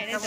খাই না তো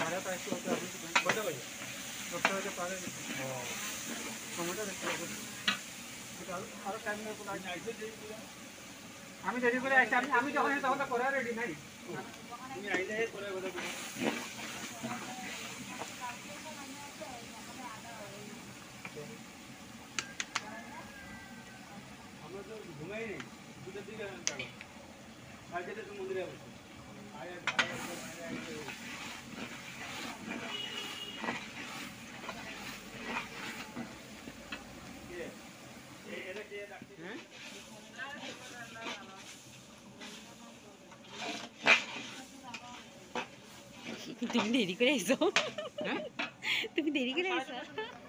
আকি সৌসিতে বানাইতেছ আমি দেরি করে আসছি আমি আমি যখন তখন তো করা রেডি নাই আমরা তো ঘুমাই নেই দুটোর দিকে আর মন্দিরে বসে तुम देरी करायचो तुम देरी करायचो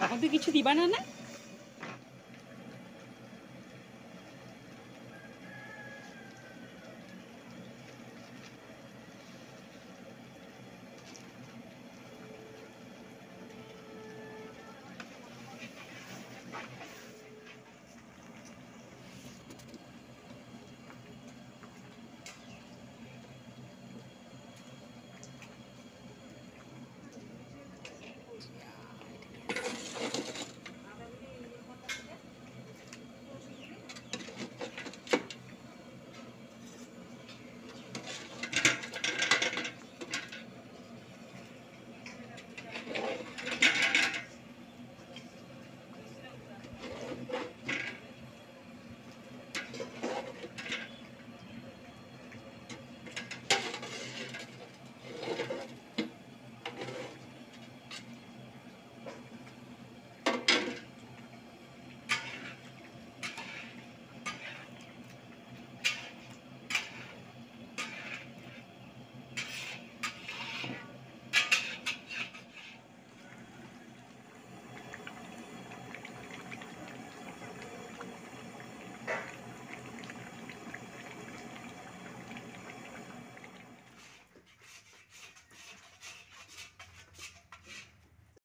এখন তো কিছু দিবা না না?